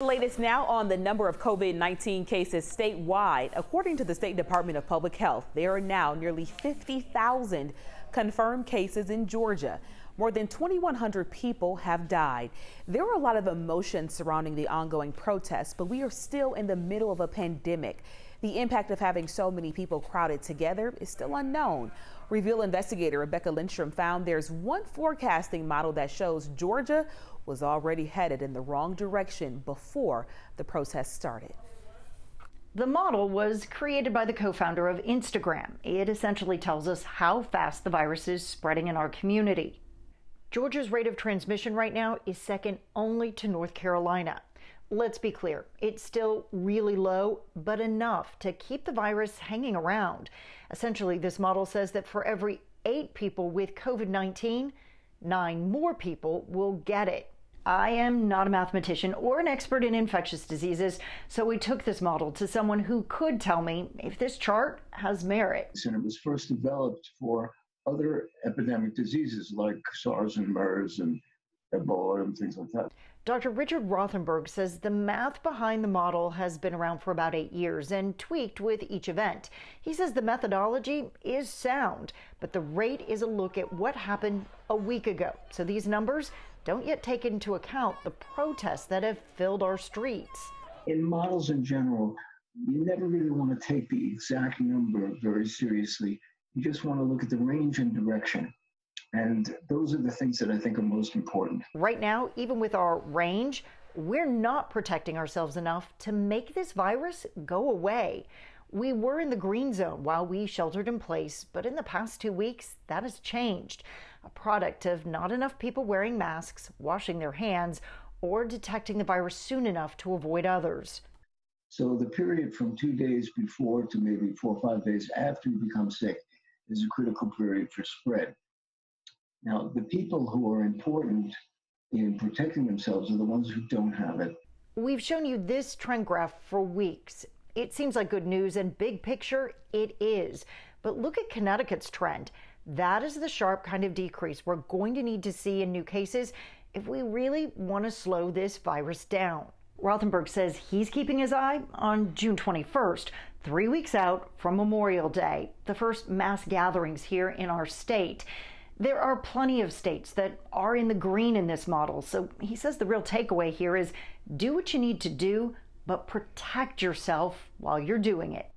Latest now on the number of COVID 19 cases statewide. According to the State Department of Public Health, there are now nearly 50,000 confirmed cases in Georgia. More than 2,100 people have died. There are a lot of emotions surrounding the ongoing protests, but we are still in the middle of a pandemic. The impact of having so many people crowded together is still unknown. Reveal investigator Rebecca Lindstrom found there's one forecasting model that shows Georgia was already headed in the wrong direction before the protests started. The model was created by the co founder of Instagram. It essentially tells us how fast the virus is spreading in our community. Georgia's rate of transmission right now is second only to North Carolina. Let's be clear, it's still really low, but enough to keep the virus hanging around. Essentially, this model says that for every eight people with COVID 19, nine more people will get it. I am not a mathematician or an expert in infectious diseases, so we took this model to someone who could tell me if this chart has merit. And it was first developed for other epidemic diseases like SARS and MERS and Ebola and things like that. Dr. Richard Rothenberg says the math behind the model has been around for about eight years and tweaked with each event. He says the methodology is sound, but the rate is a look at what happened a week ago. So these numbers don't yet take into account the protests that have filled our streets. In models in general, you never really want to take the exact number very seriously. You just want to look at the range and direction. And those are the things that I think are most important. Right now, even with our range, we're not protecting ourselves enough to make this virus go away. We were in the green zone while we sheltered in place, but in the past two weeks, that has changed. A product of not enough people wearing masks, washing their hands, or detecting the virus soon enough to avoid others. So the period from two days before to maybe four or five days after you become sick is a critical period for spread. Now, the people who are important in protecting themselves are the ones who don't have it. We've shown you this trend graph for weeks. It seems like good news, and big picture, it is. But look at Connecticut's trend. That is the sharp kind of decrease we're going to need to see in new cases if we really want to slow this virus down. Rothenberg says he's keeping his eye on June 21st, three weeks out from Memorial Day, the first mass gatherings here in our state. There are plenty of states that are in the green in this model. So he says the real takeaway here is do what you need to do, but protect yourself while you're doing it.